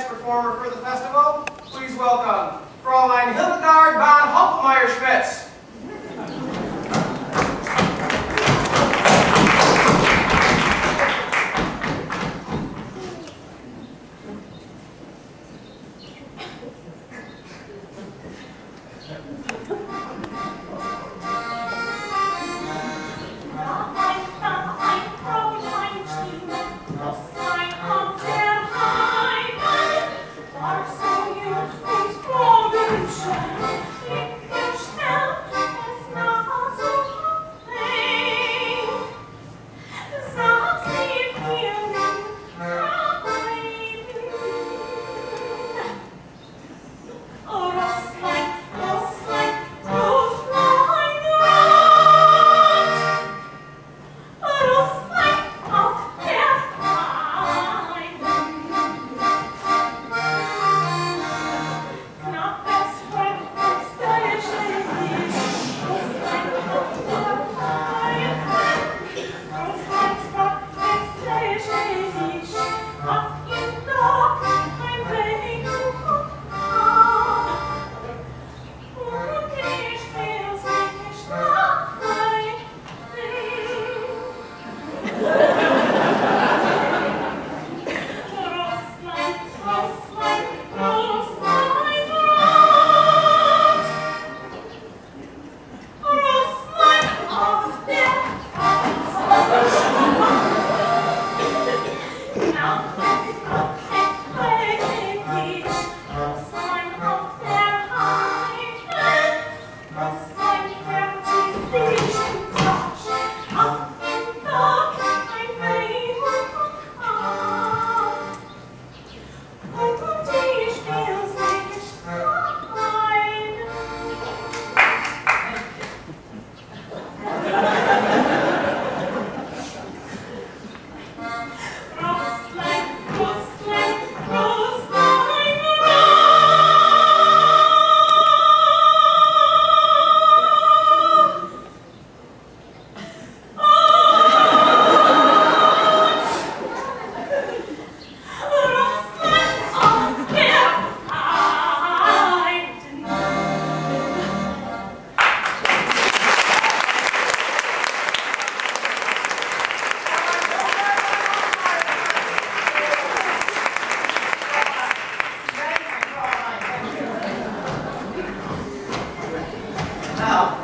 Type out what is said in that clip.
next performer for the festival, please welcome Fräulein Hildegard von Hoppelmeyer-Schmitz. 还好。